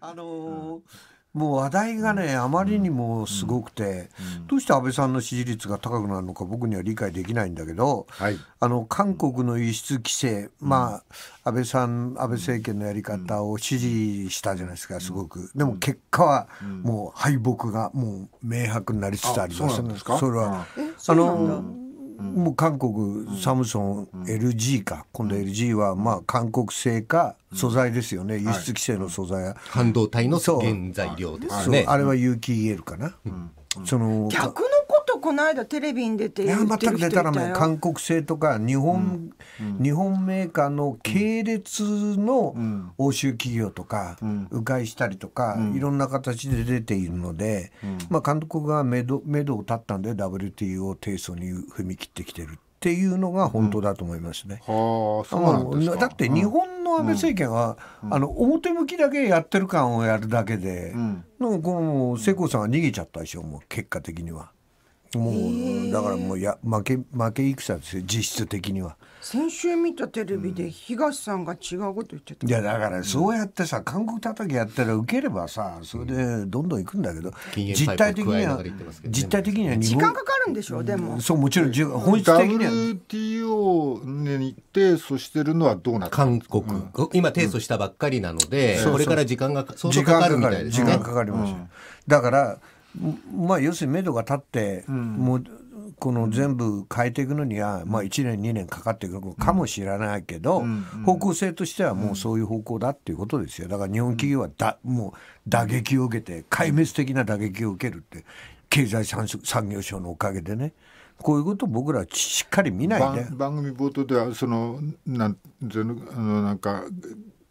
あのーもう話題がね、あまりにもすごくて、どうして安倍さんの支持率が高くなるのか僕には理解できないんだけど、はい。あの韓国の輸出規制、まあ安倍さん安倍政権のやり方を支持したじゃないですかすごく。でも結果はもう敗北がもう明白になりつつあります。あそうなんですか？それはえあのもう韓国サムソン LG か。今度 LG はまあ韓国製か素材ですよね。輸出規制の素材。は半導体の原材料ですね。あれは有機 EL かな。その逆のこの間テレビに出ていや全くる人いたらめ韓国製とか日本、日本メーカーの系列の欧州企業とか、迂回したりとか、いろんな形で出ているので、まあ、監督が目処目処を立ったんで WTO 提訴に踏み切ってきてるっていうのが本当だと思いますね。はあそうなんですか。だって日本の安倍政権は、あの表向きだけやってる感をやるだけで、なんかこの世耕さんは逃げちゃったでしょもう結果的には。もうだからもうや負け負け戦ですよ実質的には。先週見たテレビで東さんが違うこと言ってた。いやだからそうやってさ韓国叩きやったら受ければさそれでどんどん行くんだけど実態的には実態的には日時本間かかるんでしょうでも。そうもちろんじゅ本質的には。WTO に提訴してるのはどうなった？韓国、今提訴したばっかりなので、これから時間が相時当かかるみ間かかる時たいですね。間かかりますよ、だからまあ要するに目処が立って、もうこの全部変えていくのには、まあ、1年2年かかっていくのかもしれないけど、方向性としてはもうそういう方向だっていうことですよ。だから日本企業はだもう打撃を受けて壊滅的な打撃を受けるって経済産産業省のおかげでね。こういうことを僕らはしっかり見ないで。番番組冒頭ではそのなんあのなんか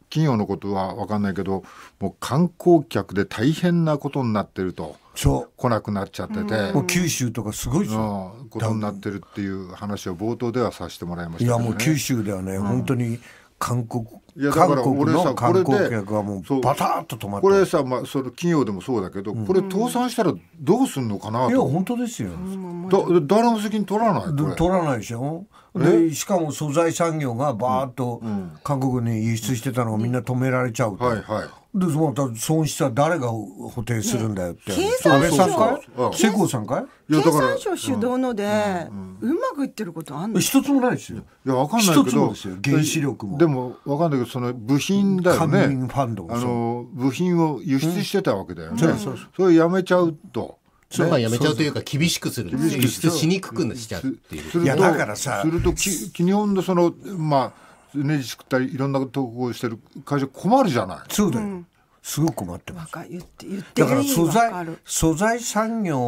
企業のことは分かんないけどもう観光客で大変なことになってると。そ来なくなっちゃってて、うもう九州とかすごいですよ。うん。ことになってるっていう話を冒頭ではさせてもらいましたね、いやもう九州ではね、本当に韓国いやだから韓国俺さの観光これで客がもそう。うバターッと止まってこれさ、まあ、その企業でもそうだけど、これ倒産したらどうすんのかないやと本当ですよ、だ誰も責任取らないこれ。取らないでしょ。でしかも素材産業がバーッと韓国に輸出してたのがみんな止められちゃうと、はいはい。でまた損失は誰が補填するんだよって、経産省安倍さんかそうい世耕さんか経いやだから産省主導のでうまくいってることあん。のい一つもないですよ。いやわかんない一けどつもですよ。原子力も。でもわかんないけどその部品だよ官ね。民ファンドもあの部品を輸出してたわけだよね、そうそうそれやめちゃうと。まあやめちゃうというか厳しくする。輸出しにくくしちゃうっていう。するといやだからさするとき日本のそのまあネジ作ったりいろんなとこをしてる会社困るじゃない。そうだよ、すごく困ってます。わか言って言ってだから素材わかる。素材産業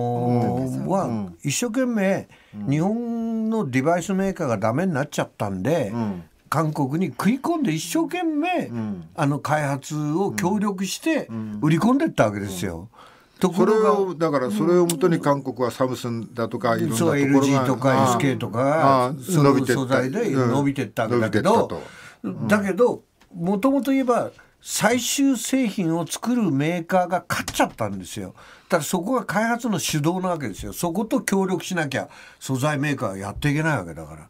は一生懸命日本のデバイスメーカーがダメになっちゃったんで、韓国に食い込んで一生懸命、あの開発を協力して売り込んでったわけですよ。とこそれろがをだからそれをもとに韓国はサムスンだとかいろんなところが LG とか SK とかそういう伸びてった。素材で伸びてったわけだけうん。どだけどもともと言えば最終製品を作るメーカーが勝っちゃったんですよ。だからそこが開発の主導なわけですよ。そこと協力しなきゃ素材メーカーはやっていけないわけだから。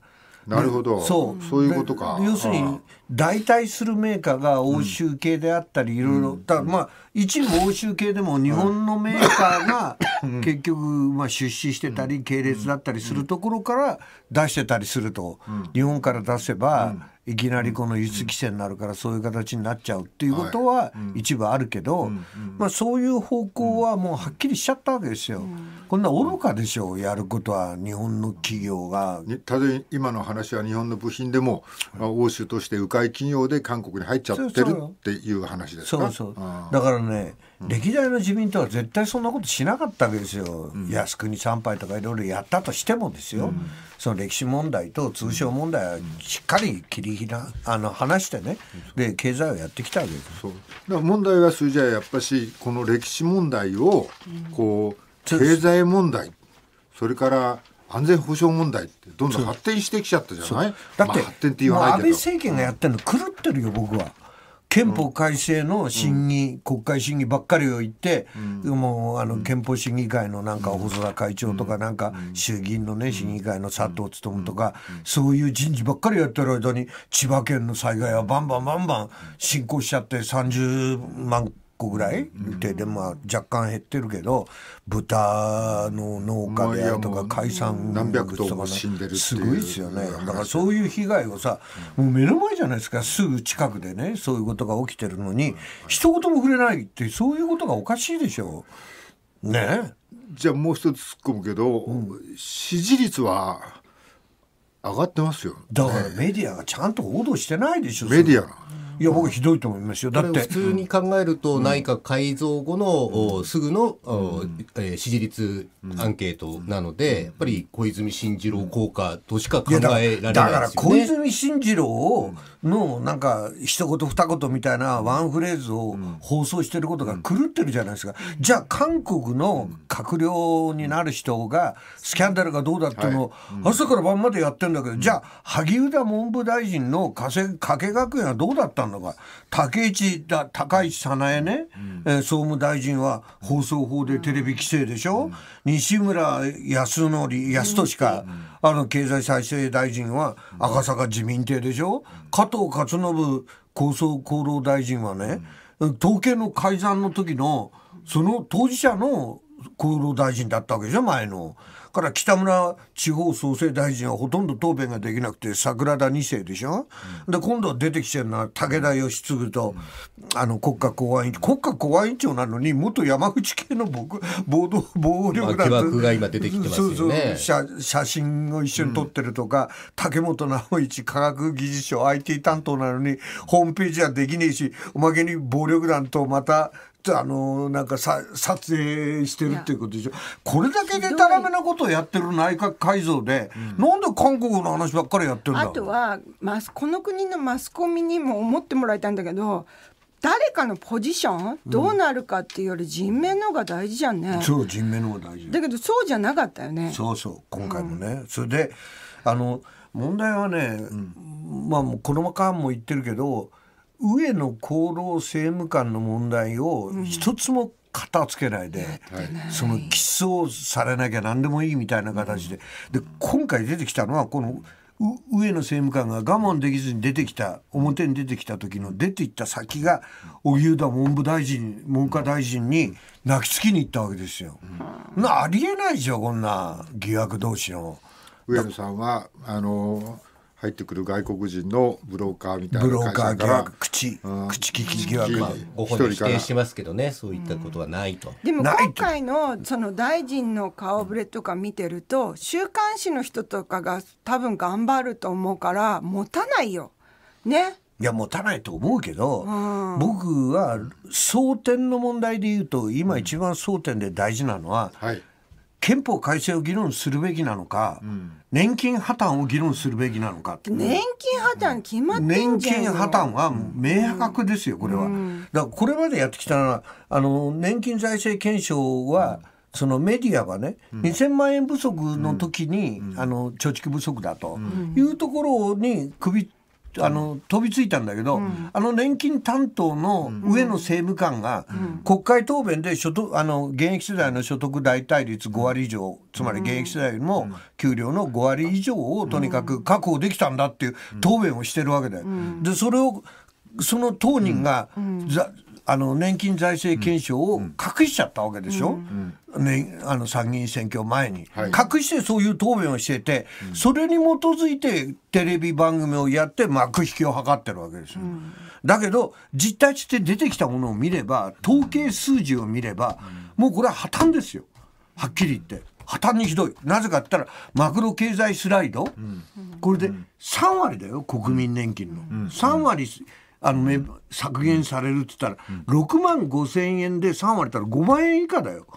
なるほど。そう。そういうことか。で要するに代替するメーカーが欧州系であったりいろいろ。だまあ一部欧州系でも日本のメーカーが結局まあ出資してたり系列だったりするところから出してたりすると日本から出せばいきなりこの輸出規制になるからそういう形になっちゃうっていうことは一部あるけどまあそういう方向はもうはっきりしちゃったわけですよ。こんな愚かでしょうやることは日本の企業が。にたとえ今の話は日本の部品でも、まあ、欧州として迂回企業で韓国に入っちゃってるっていう話ですか？そうそうあだからね、歴代の自民党は絶対そんなことしなかったわけですよ、靖国参拝とかいろいろやったとしてもですよ、その歴史問題と通商問題はしっかり切りひらあの話してね。で経済をやってきたわけですそう。だから問題はそれじゃあやっぱしこの歴史問題をこう経済問題それから安全保障問題ってどんどん発展してきちゃったじゃない？だって、まあ発展って言わないけど、政権がやってるの狂ってるよ僕は。憲法改正の審議、国会審議ばっかりを言って、もうあの憲法審議会のなんか細田会長とかなんか衆議院のね審議会の佐藤勉とか、そういう人事ばっかりやってる間に千葉県の災害はバンバンバンバン進行しちゃって30万個ぐらい？でで、まあ、若干減ってるけど豚の農家であるとか海産何百頭も死んでるすごいですよね。だからそういう被害をさもう目の前じゃないですか。すぐ近くでねそういうことが起きてるのに一言も触れないってそういうことがおかしいでしょ。ね？えじゃあもう一つ突っ込むけど、支持率は上がってますよ。だからメディアがちゃんと報道してないでしょメディア。がいや僕ひどいと思いますよ。だって。普通に考えると内閣改造後の、おすぐの、おえー支持率アンケートなので、やっぱり小泉進次郎効果としか考えられだから小ないですよね。泉進次郎のなんか一言二言みたいなワンフレーズを放送してることが狂ってるじゃないですか、じゃあ韓国の閣僚になる人がスキャンダルがどうだってい。うのを朝から晩までやってんだけど、じゃあ萩生田文部大臣の加計学園はどうだったのか竹内だ高市早苗ね、えー総務大臣は放送法でテレビ規制でしょ、西村康則康俊か、あの経済再生大臣は赤坂自民邸でしょ。加藤勝信厚生厚労大臣はね、統計の改ざんの時のその当事者の厚労大臣だったわけでしょ前の。から北村地方創生大臣はほとんど答弁ができなくて桜田2世でしょ、で今度は出てきてるのは武田義嗣と、あの国家公安委員長。国家公安委員長なのに元山口系の僕暴動暴力団まあ疑惑が今出てきてますよね。そうそう。写写真を一緒に撮ってるとか、竹本直一科学技術省 IT 担当なのにホームページはできねえしおまけに暴力団とまたあのなんかさ撮影してるっていうことでしょ？これだけでたらめなことをやってる内閣改造で、なんで韓国の話ばっかりやってるんだあとはマスこの国のマスコミにも思ってもらいたいんだけど誰かのポジションどうなるかっていうより人命の方が大事じゃんね、そう人命の方が大事。だけどそうじゃなかったよね。そうそう今回もね、それであの問題はね、まあもうこの間も言ってるけど上野厚労政務官の問題を一つも片付けないで、その起訴されなきゃ何でもいいみたいな形で、で今回出てきたのはこのう上野政務官が我慢できずに出てきた表に出てきた時の出ていった先が荻生田文部大臣文科大臣に泣きつきに行ったわけですよ。なありえないでしょこんな疑惑同士の。上野さんはあの入ってくる外国人のブローカーみたいブローカー疑社から惑口口利き疑惑。まあご本人否定してますけどね、そういったことはないと。でもない今回のその大臣の顔ぶれとか見てると週刊誌の人とかが多分頑張ると思うから持たないよ。ね。いや持たないと思うけど、僕は争点の問題で言うと今一番争点で大事なのは、はい憲法改正を議論するべきなのか、年金破綻を議論するべきなのか年金破綻決まってん年金破綻は明白ですよ、これは。だからこれまでやってきたのは、あの年金財政検証は、そのメディアはね、2000万円不足の時に、あの貯蓄不足だというところに首あの飛びついたんだけど、あの年金担当の上野政務官が、国会答弁で所得あの現役世代の所得代替率5割以上、つまり現役世代の給料の5割以上をとにかく確保できたんだっていう答弁をしてるわけだよ。でそれをその当人が、ざあの年金財政検証を隠しちゃったわけでしょ、ね、あの参議院選挙前に、はい。隠してそういう答弁をしてて、それに基づいてテレビ番組をやって幕引きを図ってるわけですよ。だけど実態として出てきたものを見れば統計数字を見れば、もうこれは破綻ですよ。はっきり言って。破綻にひどい。なぜかって言ったらマクロ経済スライド、これで3割だよ国民年金の、3割あの、ね、削減されるって言ったら、6万5千円で3割ったら5万円以下だよ、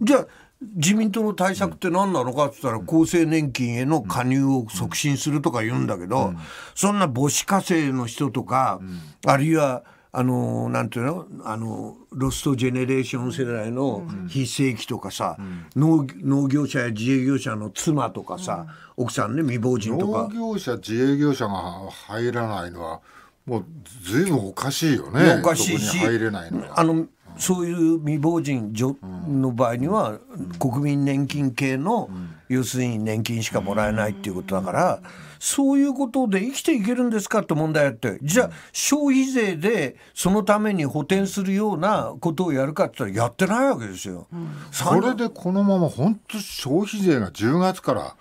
じゃあ自民党の対策って何なのかって言ったら、厚生年金への加入を促進するとか言うんだけど、そんな母子家庭の人とか、あるいはあのなんていうの？あのロストジェネレーション世代の非正規とかさ、農農業者や自営業者の妻とかさ、奥さんね未亡人と農か。業者自営業者が入らないのはもうずいぶんおかしいよね。おかしいし入れないのは。あのそういう未亡人女の場合には、国民年金系の要するに年金しかもらえないっていうことだから、そういうことで生きていけるんですかって問題あってじゃあ消費税でそのために補填するようなことをやるかって言ったらやってないわけですよ。これでこのまま本当消費税が10月から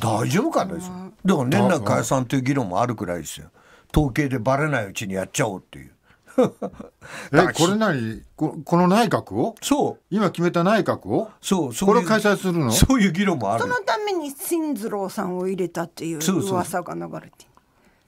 大丈夫かですよ。だから年内解散という議論もあるくらいですよ統計でバレないうちにやっちゃおうっていう。えこれ何？ここの内閣を？そう。今決めた内閣を？そうそういうこれを開催するの？そういう議論もある。そのために新次郎さんを入れたっていう噂が流れて。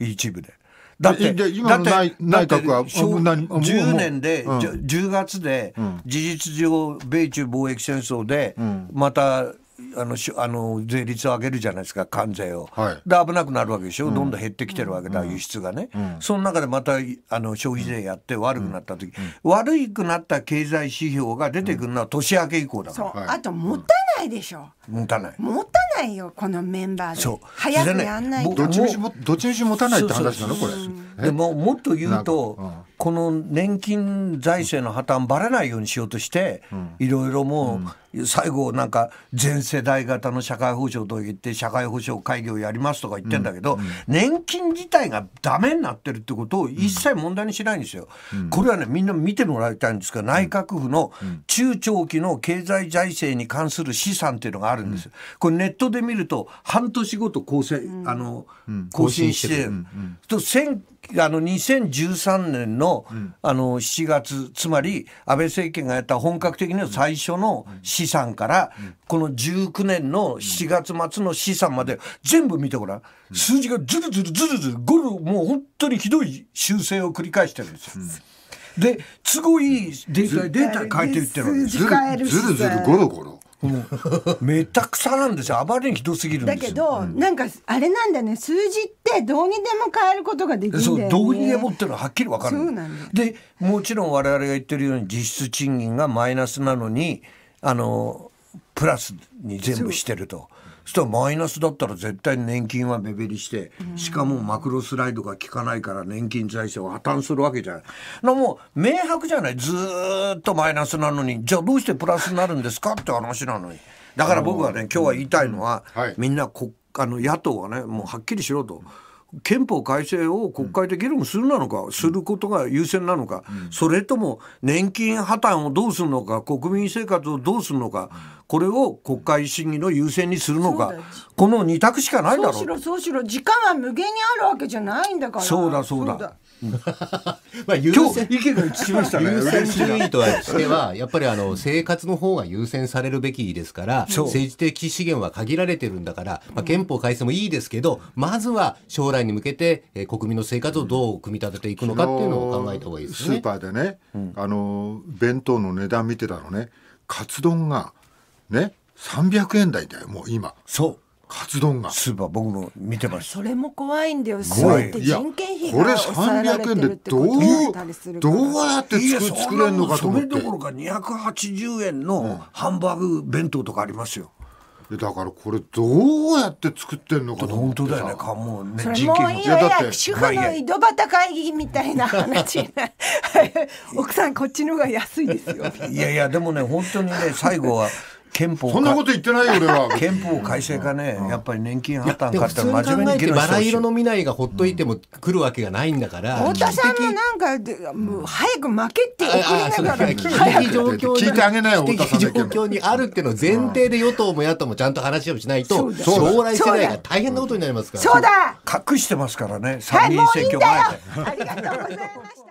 る一部で。だって今の内内閣はだって小あ何？もう10年で、うん。じゃ10月で、事実上米中貿易戦争で、またあのしあの税率を上げるじゃないですか関税を、はい。で危なくなるわけでしょ、どんどん減ってきてるわけだ、輸出がね、その中でまたあの消費税やって悪くなった時、悪くなった経済指標が出てくるのは年明け以降だそう、から、あともったいないでしょ、持たない。もったいないよこのメンバーで。そう。早くやんないと。どっちみちもどっちみち持たないって話なのこれ。でももっと言うと、この年金財政の破綻ばれないようにしようとして、いろいろもう、最後なんか全世代型の社会保障と言って社会保障会議をやりますとか言ってんだけど、年金自体がダメになってるってことを一切問題にしないんですよ。これはねみんな見てもらいたいんですが内閣府の中長期の経済財政に関する試算っていうのがあるんです。これネットで見ると半年ごと更新、あの更新してる。と千あの2013年の,、あの7月つまり安倍政権がやった本格的な最初の試算から、この19年の7月末の試算まで全部見てごらん、数字がずるずるずるずるゴルもう本当にひどい修正を繰り返してるんですよ。で都合いいデータデータに変えていってるわけですずるずるゴロゴロめたくさなんですよ。あまりにひどすぎるんですよ。だけど、なんかあれなんだよね。数字ってどうにでも変えることができるんだよね。そうどうにでもっていうのははっきり分かるそうなんだよ。でもちろん我々が言ってるように実質賃金がマイナスなのにあのプラスに全部してると。そしたらマイナスだったら絶対年金は目減りしてしかもマクロスライドが効かないから年金財政は破綻するわけじゃない。なもう明白じゃない。ずーっとマイナスなのにじゃあどうしてプラスになるんですかって話なのに。だから僕はね今日は言いたいのは、はい。みんなこあの野党はねもうはっきりしろと。憲法改正を国会で議論するなのか、することが優先なのか、それとも年金破綻をどうするのか国民生活をどうするのか、これを国会審議の優先にするのかこの二択しかないだろう。そうしろそうしろ時間は無限にあるわけじゃないんだから。そうだそうだ。まあ優今日先意見が一致しましたね。優先順位としてはやっぱりあの生活の方が優先されるべきですから政治的資源は限られてるんだから、まあ、憲法改正もいいですけどまずは将来に向けて、えー国民の生活をどう組み立てていくのかっていうのを考えた方がいいですスー。パーでね、あの弁当の値段見てたのねカツ丼がね300円台だよもう今。そう。カツ丼が。スーパー僕も見てました。それも怖いんだよ。怖い。全ていや人件費これが抑えられ300円てるってこでどうどうやって作作れるのかと思って。それどころか280円のハンバーグ弁当とかありますよ、だからこれどうやって作ってんのかと思ってさ。本当だよねかもうねそれ人件費。もういいよいやだってや主婦の井戸端会議みたいな話 奥さんこっちの方が安いですよ。いやいやでもね本当にね最後は憲法そんなこと言ってないよ俺は。憲法改正かね、やっぱり年金破綻かって真面目考えてに議論してバラ色の未来がほっといても来るわけがないんだから。太田さんもなんかでもう早く負けって送りながら。危機的状況に聞いてあげなよ危機的状況にあるっていうのを前提で与党も野党もちゃんと話をしないと将来世代が大変なことになりますから。そうだ。隠してますからねは参議院いもういいんだ選挙前で。よ。ありがとうございました